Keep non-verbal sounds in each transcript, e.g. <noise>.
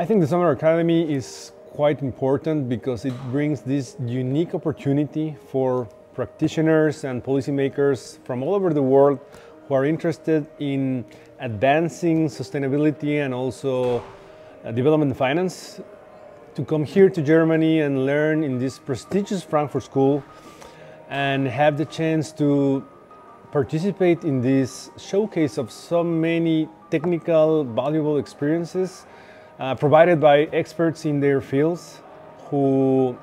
I think the Summer Academy is quite important because it brings this unique opportunity for practitioners and policymakers from all over the world who are interested in advancing sustainability and also uh, development finance to come here to Germany and learn in this prestigious Frankfurt School and have the chance to participate in this showcase of so many technical, valuable experiences uh, provided by experts in their fields who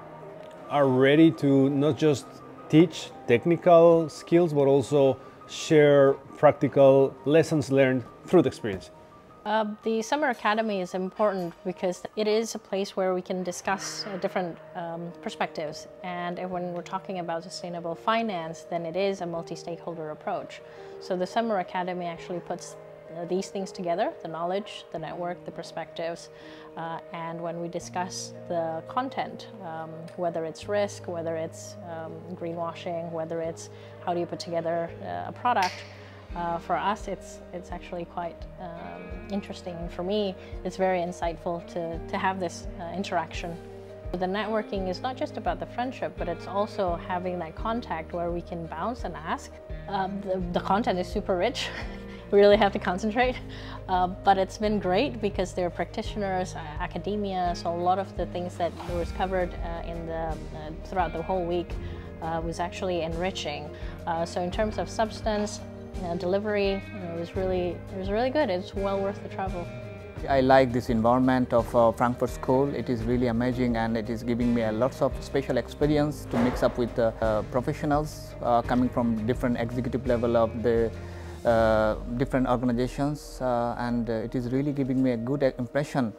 are ready to not just teach technical skills but also share practical lessons learned through the experience. Uh, the Summer Academy is important because it is a place where we can discuss uh, different um, perspectives. And when we're talking about sustainable finance, then it is a multi-stakeholder approach. So the Summer Academy actually puts these things together, the knowledge, the network, the perspectives, uh, and when we discuss the content, um, whether it's risk, whether it's um, greenwashing, whether it's how do you put together uh, a product, uh, for us, it's, it's actually quite um, interesting. For me, it's very insightful to, to have this uh, interaction. The networking is not just about the friendship, but it's also having that contact where we can bounce and ask. Um, the, the, content is super rich. <laughs> we really have to concentrate. Uh, but it's been great because there are practitioners, uh, academia, so a lot of the things that was covered uh, in the, uh, throughout the whole week uh, was actually enriching. so in terms of substance, uh, delivery. it was really, it was really good. It's well worth the travel. I like this environment of uh, Frankfurt School. It is really amazing and it is giving me a lots of special experience to mix up with uh, uh, professionals coming from different executive level of the different organizations uh, and it is really giving me a good impression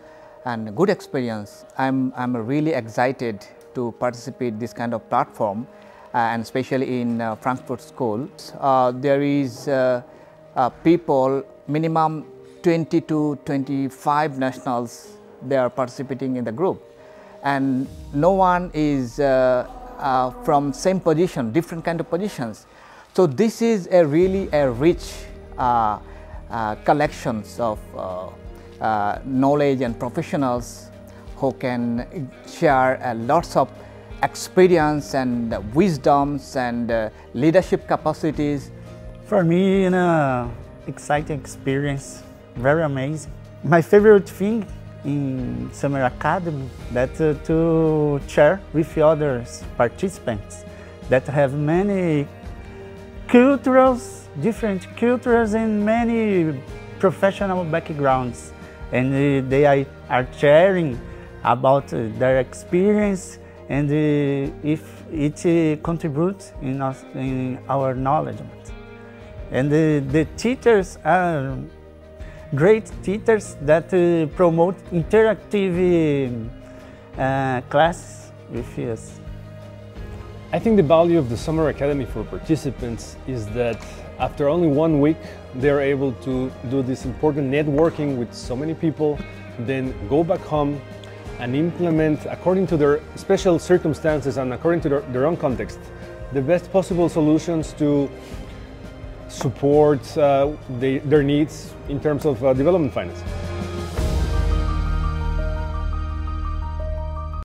and good experience. I'm, I'm really excited to participate this kind of platform uh, and especially in uh, Frankfurt School. Uh, there is people, minimum 20 to 25 nationals, they are participating in the group. And no one is from same position, different kind of positions. So this is a really a rich uh, uh, collections of uh, knowledge and professionals who can share lots of experience and wisdoms and uh, leadership capacities. For me, an uh, exciting experience, very amazing. My favorite thing in Summer Academy that uh, to share with the other participants that have many cultures, different cultures and many professional backgrounds and uh, they are, sharing about uh, their experience and uh, if it contributes in, us, in our knowledge. And the, teachers are great teachers that promote interactive uh, classes with us. I think the value of the Summer Academy for participants is that after only one week, they're able to do this important networking with so many people, then go back home and implement according to their special circumstances and according to their, their own context the best possible solutions to support uh, the, their needs in terms of uh, development finance.